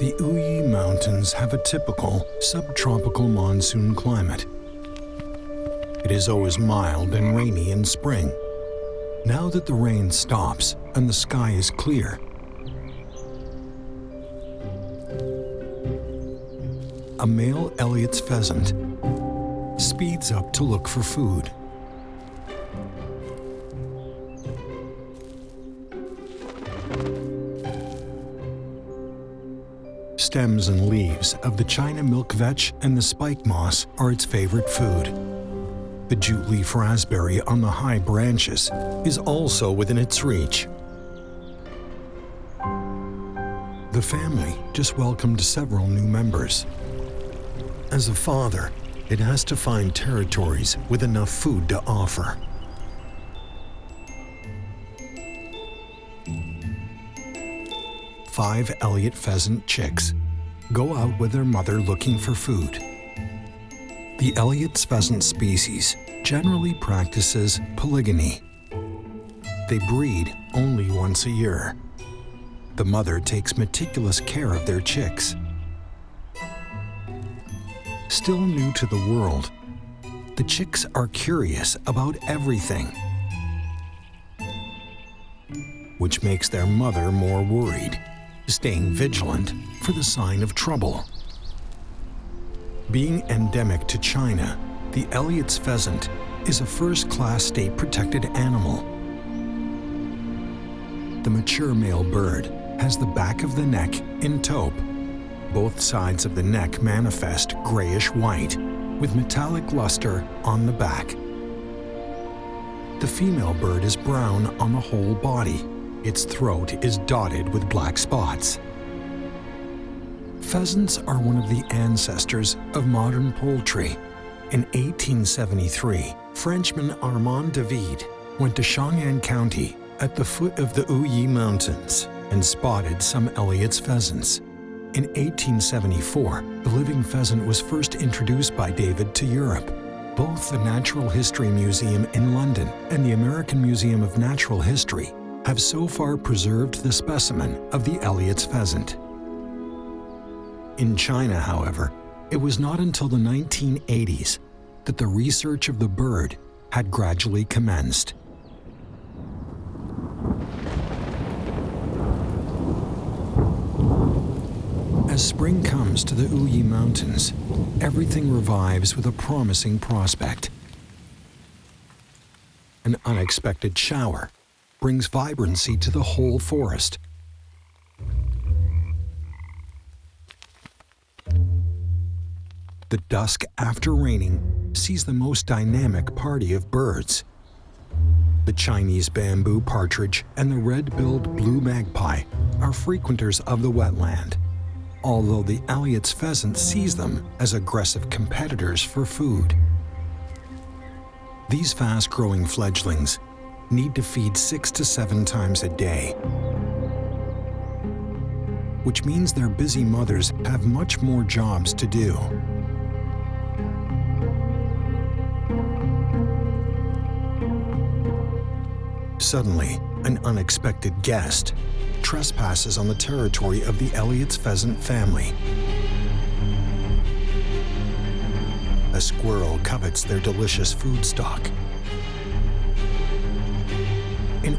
The Wuyi Mountains have a typical subtropical monsoon climate. It is always mild and rainy in spring. Now that the rain stops and the sky is clear, a male Elliot's pheasant speeds up to look for food. Stems and leaves of the China milk vetch and the spike moss are its favorite food. The jute leaf raspberry on the high branches is also within its reach. The family just welcomed several new members. As a father, it has to find territories with enough food to offer. Five Elliot pheasant chicks go out with their mother looking for food. The Elliot's pheasant species generally practices polygyny. They breed only once a year. The mother takes meticulous care of their chicks. Still new to the world, the chicks are curious about everything, which makes their mother more worried, staying vigilant for the sign of trouble. Being endemic to China, the Elliot's pheasant is a first-class state-protected animal. The mature male bird has the back of the neck in taupe. Both sides of the neck manifest grayish-white, with metallic luster on the back. The female bird is brown on the whole body. Its throat is dotted with black spots. Pheasants are one of the ancestors of modern poultry. In 1873, Frenchman Armand David went to Chong'an County at the foot of the Wuyi Mountains and spotted some Elliot's pheasants. In 1874, the living pheasant was first introduced by David to Europe. Both the Natural History Museum in London and the American Museum of Natural History have so far preserved the specimen of the Elliot's pheasant. In China, however, it was not until the 1980s that the research of the bird had gradually commenced. As spring comes to the Wuyi Mountains, everything revives with a promising prospect. An unexpected shower brings vibrancy to the whole forest. The dusk after raining sees the most dynamic party of birds. The Chinese bamboo partridge and the red-billed blue magpie are frequenters of the wetland, although the Elliot's pheasant sees them as aggressive competitors for food. These fast-growing fledglings need to feed six to seven times a day, which means their busy mothers have much more jobs to do. Suddenly, an unexpected guest trespasses on the territory of the Elliot's pheasant family. A squirrel covets their delicious food stock.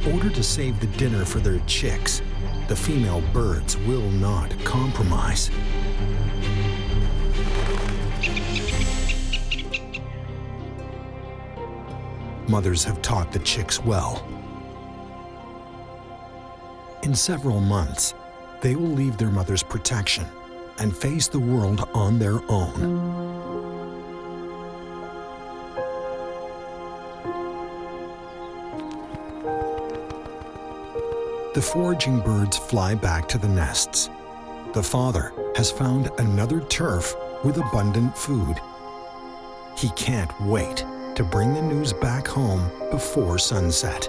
In order to save the dinner for their chicks, the female birds will not compromise. Mothers have taught the chicks well. In several months, they will leave their mother's protection and face the world on their own. The foraging birds fly back to the nests. The father has found another turf with abundant food. He can't wait to bring the news back home before sunset.